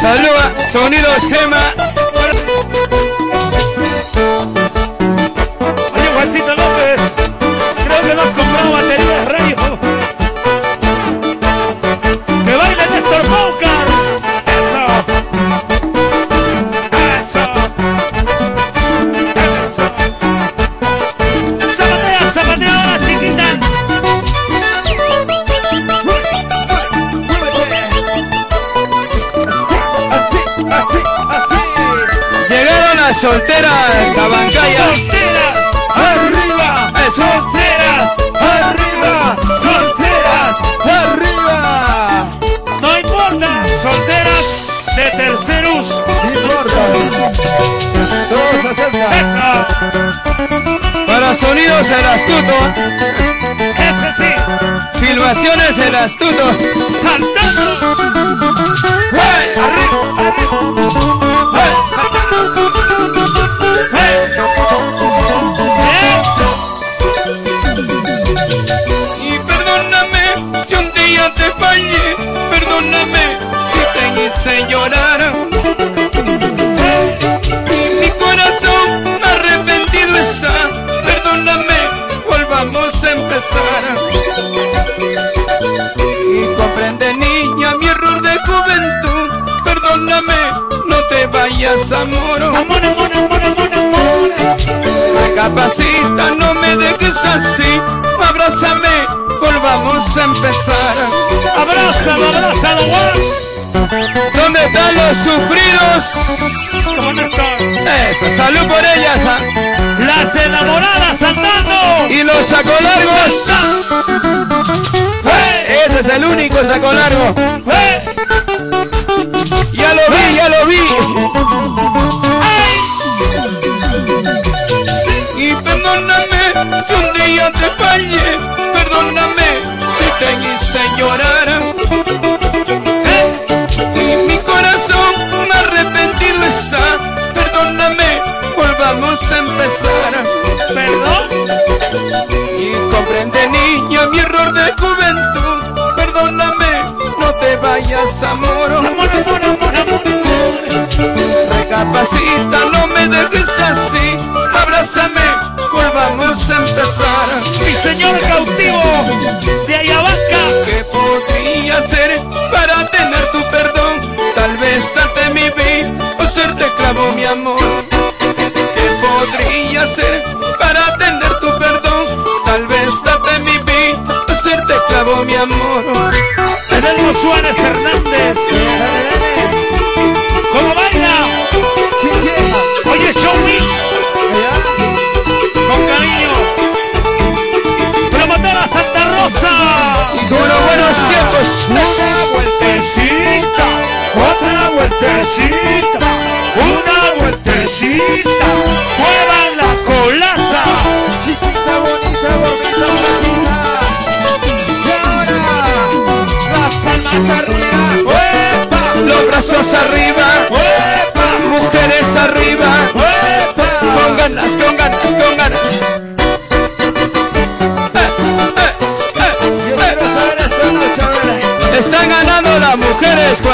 Saluda, sonidos gema. Solteras a Bancaya. Solteras, arriba. Eso. Solteras, arriba. Solteras, ¡Arriba! No importa, solteras de tercer uso. No importa. Todo se acerca. Eso, Para sonidos el astuto. ese sí, Filmaciones el astuto. saltando. ¡Hey! Arriba, arriba. Y mi corazón arrepentido está. Perdóname, volvamos a empezar. Y comprende, niña, mi error de juventud. Perdóname, no te vayas, amor. amor, amor, amor, amor, amor. Recapacita, no me dejes así. Abrázame, volvamos a empezar. Abrázalo, abrázalo, guas. ¿Dónde están los sufridos? ¿Cómo no está? Esa, salud por ellas. ah. Las enamoradas saltando. Y los sacolargos. Hey, Ese es el único saco señor cautivo de Ayabaca. ¿Qué podría hacer para tener tu perdón? Tal vez darte mi vida o serte clavo, mi amor. ¿Qué podría hacer para tener tu perdón? Tal vez darte mi vida o serte clavo, mi amor. Tenemos Suárez Hernández. ¿Cómo baila?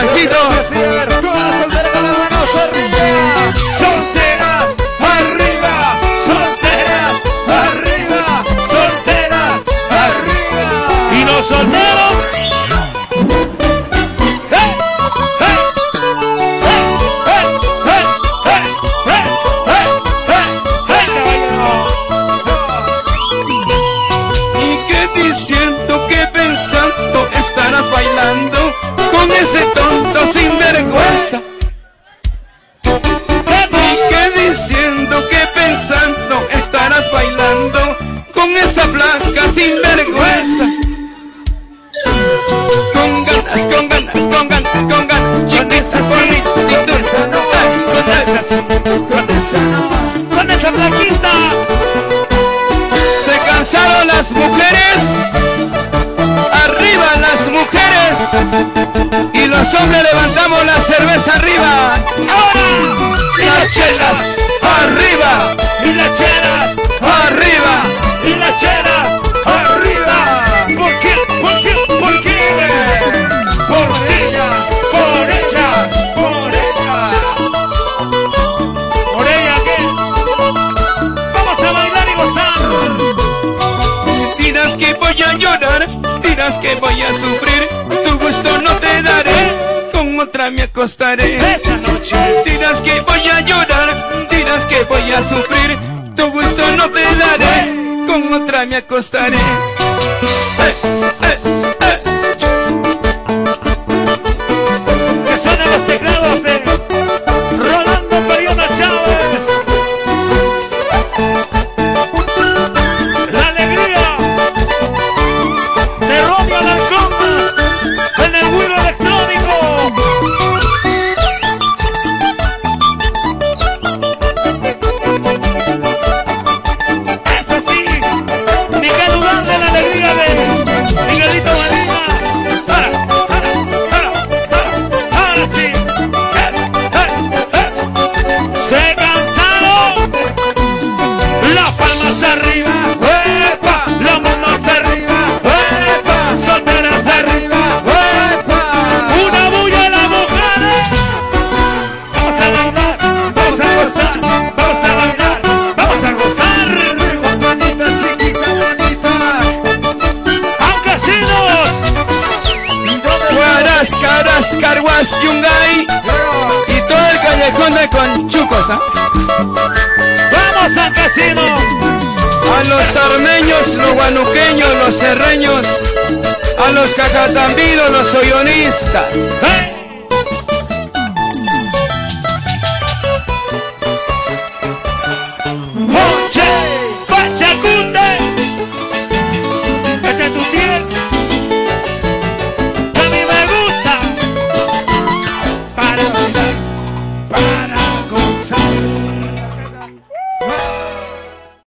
Marcito. Esa flaquita. Se cansaron las mujeres, arriba las mujeres, y los hombres levantamos la cerveza arriba. Ahora, Las chelas arriba, y las cheras, arriba. Me acostaré. Esta noche. Dirás que voy a llorar, dirás que voy a sufrir, tu gusto no te daré, con otra me acostaré. Es, es, es. Yungay y todo el callejón de conchucos, ¿ah? vamos a casinos. A los armeños, los guanuqueños, los serreños, a los cacatambidos, los soyonistas. ¡Eh!